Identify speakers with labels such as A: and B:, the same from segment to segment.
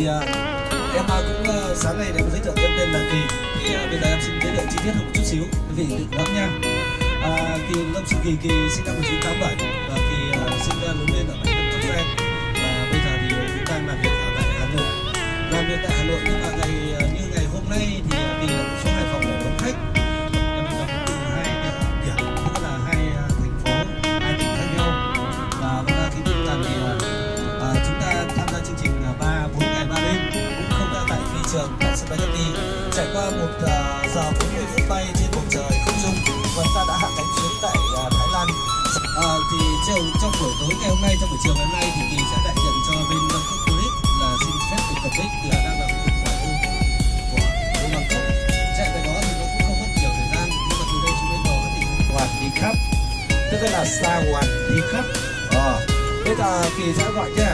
A: thì em à cũng à, sáng nay để giới thiệu em tên là Kỳ. Thì bây giờ em xin giới thiệu chi tiết hơn một chút xíu quý vị đừng nha. Uh, Kỳ Lâm Sĩ Kỳ Kỳ sinh năm một uh, giờ 40 phút bay trên bầu trời không trung và ta đã hạ cánh xuống tại uh, Thái Lan. À, thì chiều trong buổi tối ngày hôm nay trong buổi chiều ngày hôm nay thì kỳ sẽ đại diện cho bên Bangkok Tourist là xin phép được cập đích là đang làm cục ngoại ô của bên Bangkok. Chạy về đó thì nó cũng không mất nhiều thời gian nhưng mà từ đây xuống đến đó thì hoàn đi khắp. Tức là xa hoàn đi khắp. Ờ bây giờ kỳ sẽ gọi nhé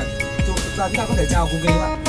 A: chúng ta chúng ta có thể chào cùng kỳ các bạn.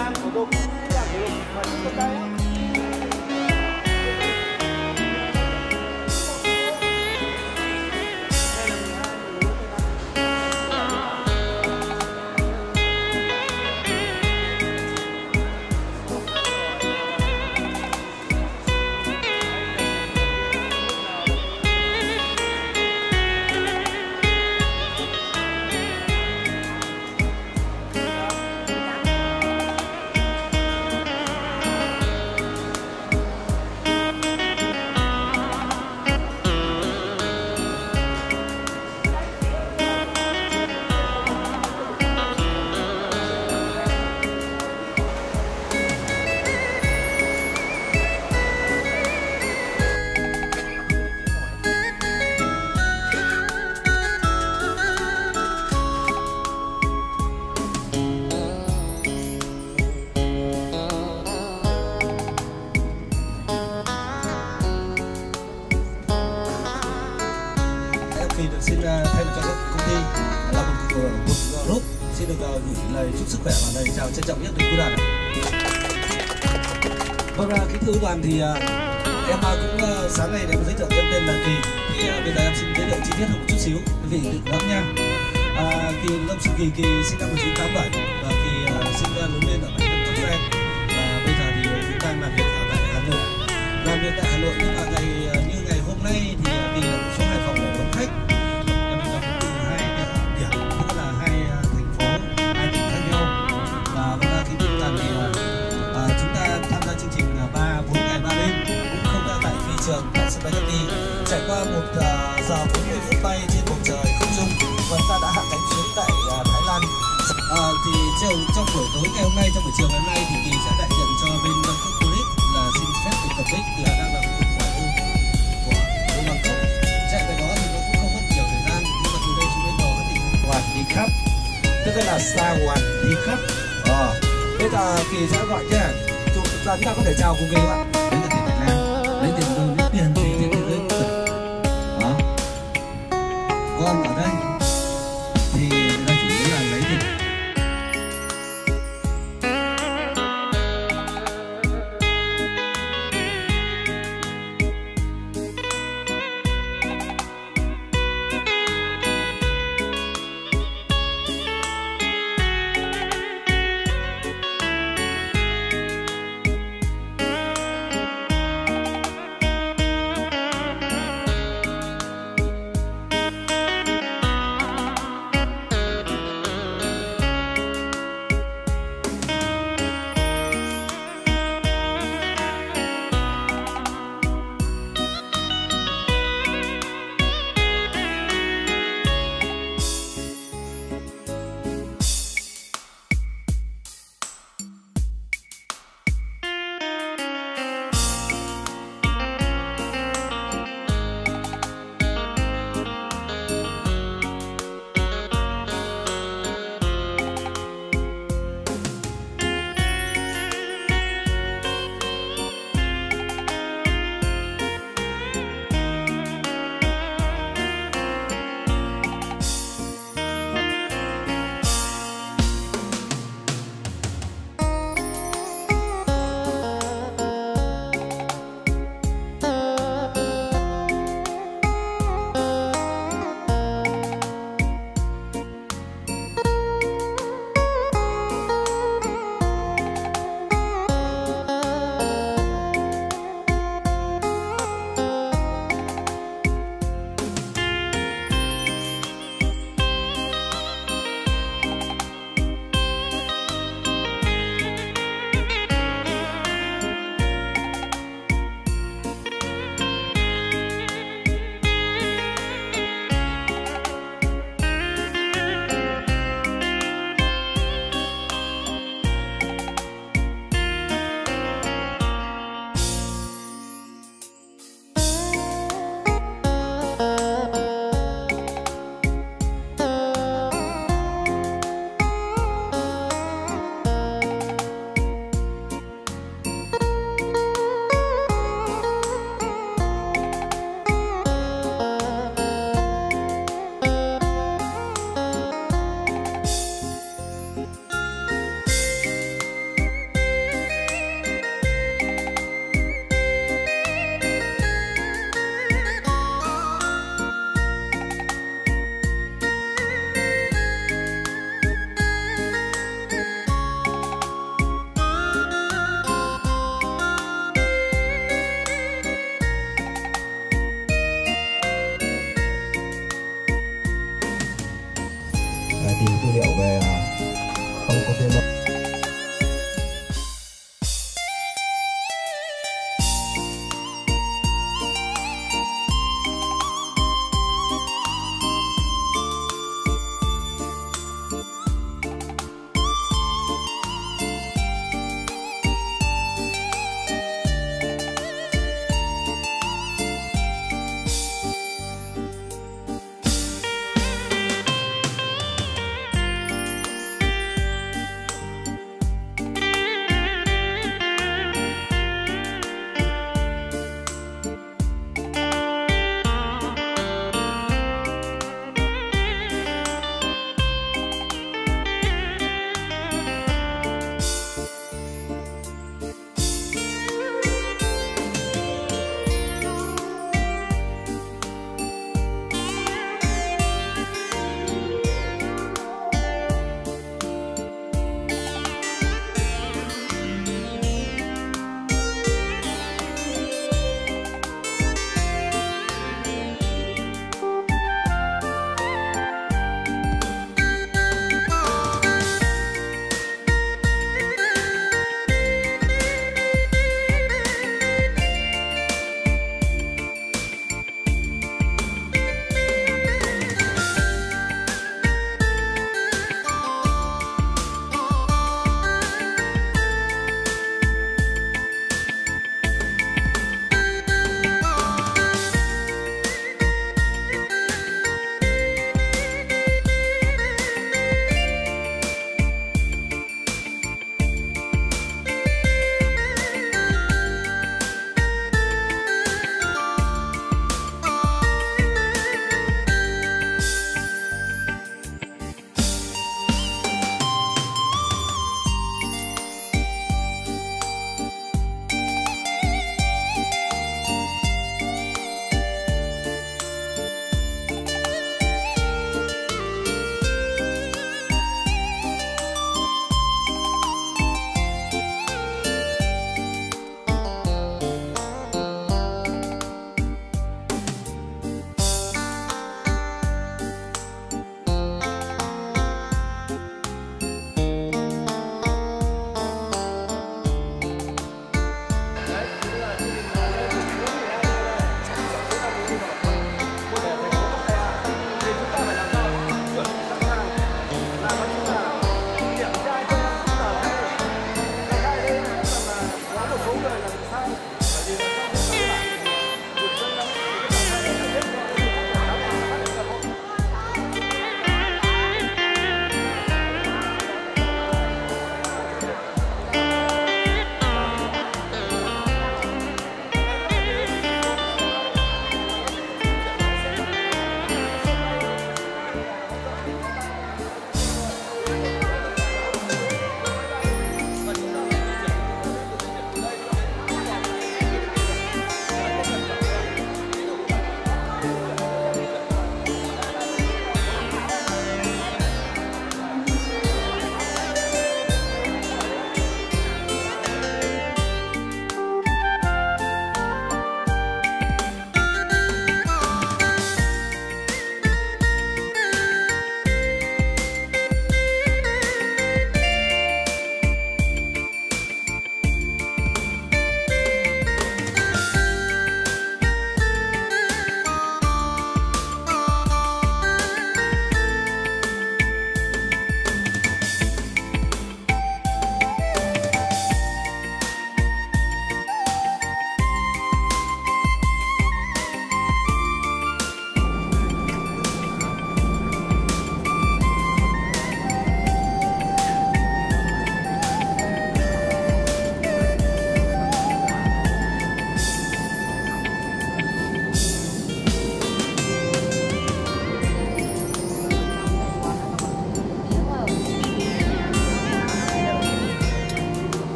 B: Untuk yang 单
A: em thì à, em à, cũng à, sáng nay để giới thiệu em tên là Kỳ. Thì bây giờ em xin giới thiệu chi tiết hơn một chút xíu. Quý vị định lắm nha. À, Kỳ Lâm sự Kỳ Kỳ sinh năm 1987 xa ngoặt đi khắp ờ bây giờ thì sẽ gọi nhé chúng ta, có thể chào cùng với các bạn.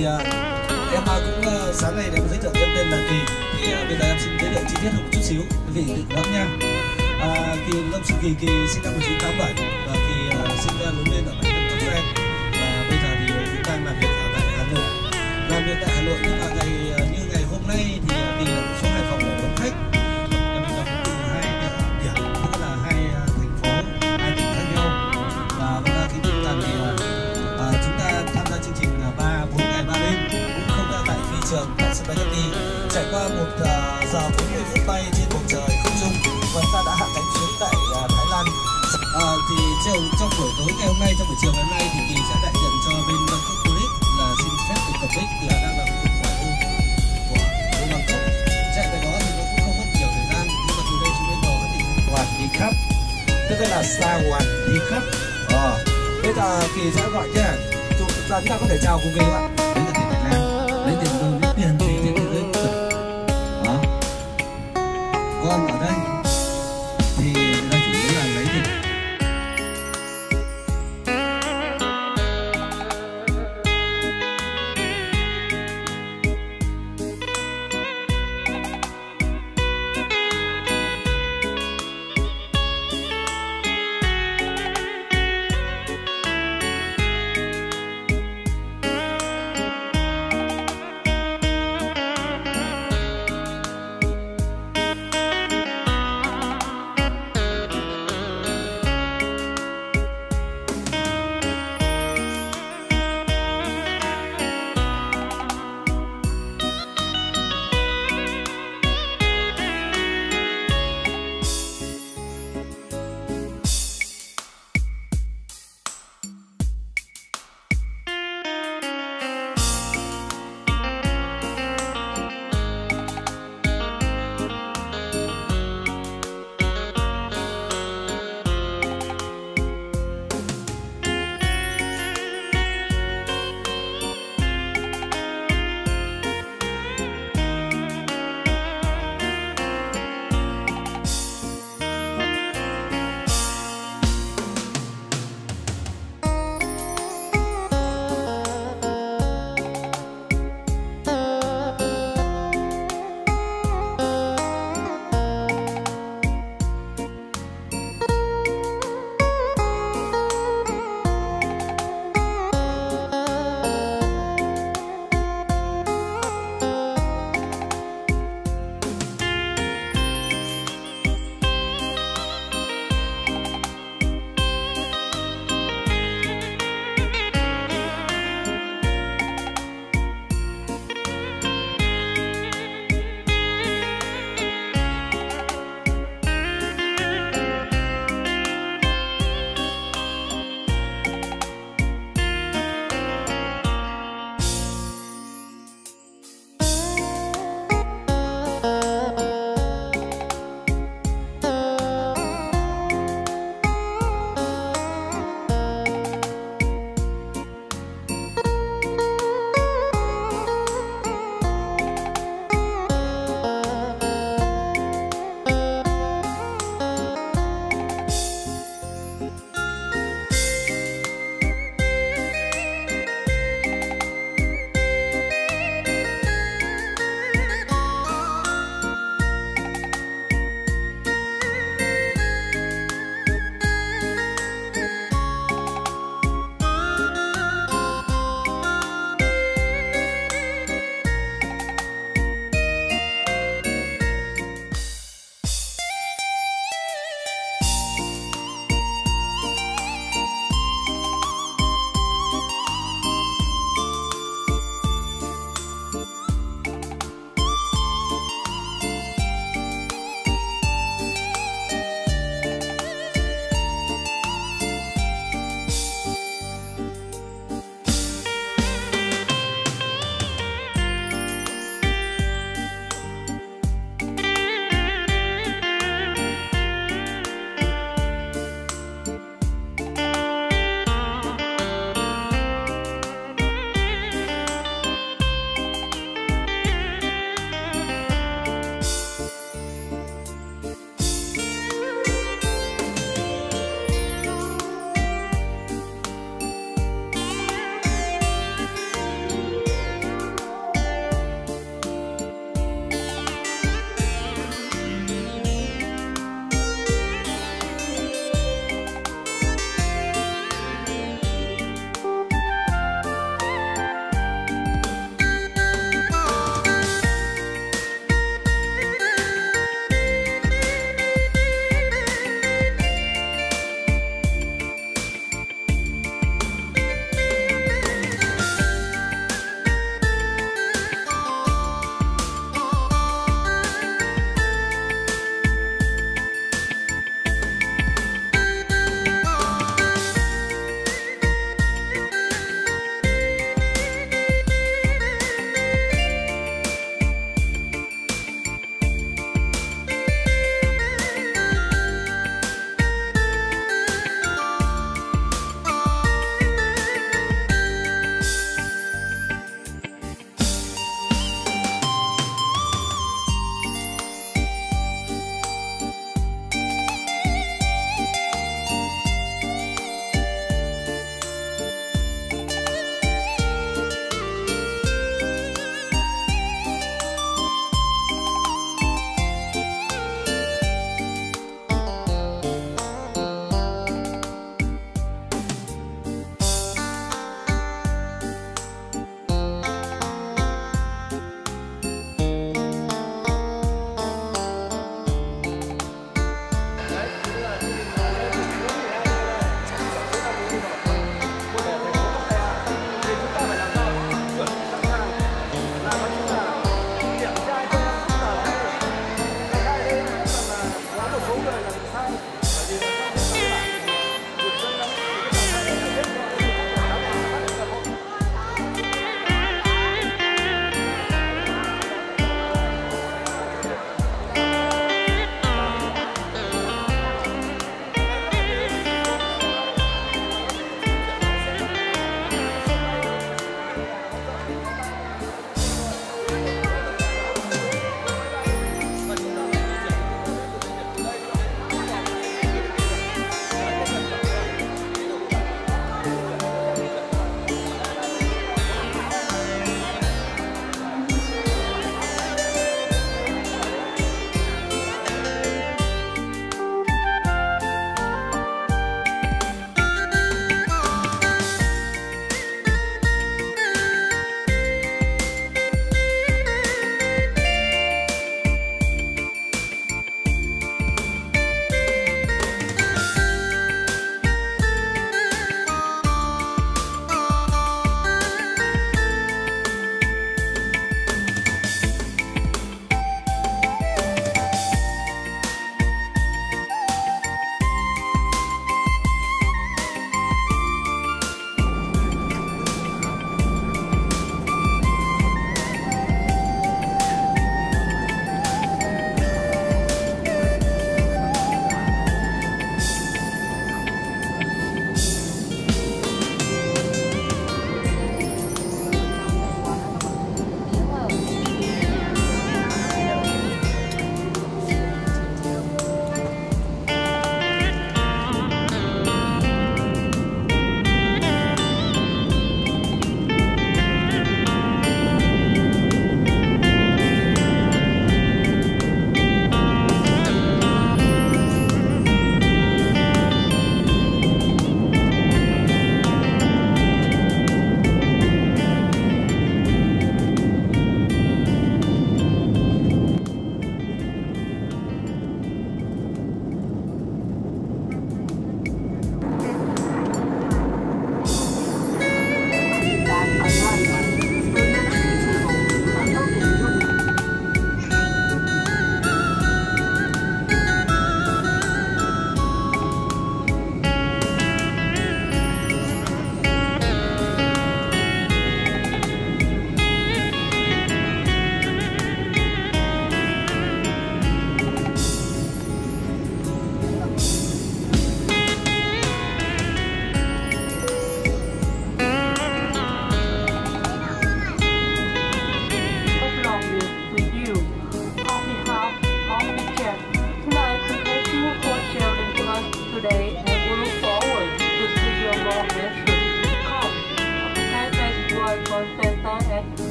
A: Thì
B: à,
A: em à, cũng à, sáng nay em giới thiệu em tên là Kỳ. Thì bây giờ em xin giới thiệu chi tiết hơn một chút xíu. Quý vị tự lắng nha. À, Kỳ Lâm Xuân Kỳ Kỳ sinh năm 1987 và Kỳ sinh ra lớn lên ở mảnh đất Bắc Giang và bây giờ thì cũng đang làm việc ở tại Hà Nội. Làm việc tại Hà Nội nhưng mà ngày như ngày hôm nay thì giờ giờ 40 phút bay trên bầu trời không trung và ta đã hạ cánh xuống tại uh, Thái Lan. À, thì trong, trong buổi tối ngày hôm nay trong buổi chiều ngày hôm nay thì kỳ sẽ đại diện cho bên Bangkok Tourist là xin phép được cập bích là đang làm cục ngoại ô của bên Bangkok. Chạy về đó thì nó cũng không mất nhiều thời gian nhưng mà từ đây xuống bên đó thì hoàn đi khắp. Tức là xa hoàn đi khắp. À. bây giờ kỳ sẽ gọi nhé chúng ta chúng ta có thể chào cùng kỳ các bạn.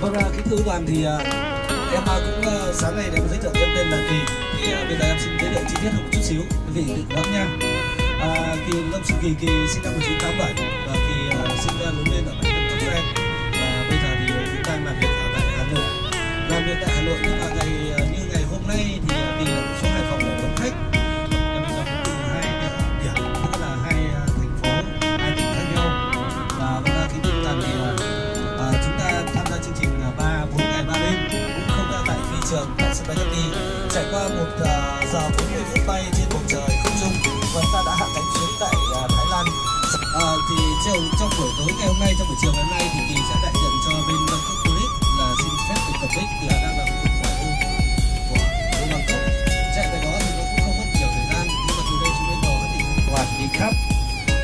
A: Vâng, uh, kính thưa đoàn thì à, em à, cũng uh, sáng nay để giới thiệu em tên là Kỳ. Thì bây giờ em xin giới thiệu chi tiết hơn một chút xíu. Quý vị đừng lắng nha. À, Kỳ Lâm Sĩ Kỳ Kỳ sinh năm 1987 và Kỳ uh, sinh ra lớn lên ở tối ngày hôm nay trong buổi chiều ngày hôm nay thì kỳ sẽ đại diện cho bên Bangkok Tourist là xin phép được cập bích là đang làm cục ngoại ô của bên Bangkok. Chạy về đó thì nó cũng không mất nhiều thời gian nhưng mà từ đây xuống đến đó thì hoàn đi khắp.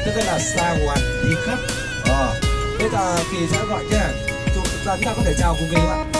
A: Tức là xa hoàn đi khắp. Ờ. Bây giờ kỳ sẽ gọi nhé chúng ta chúng ta có thể chào cùng kỳ các bạn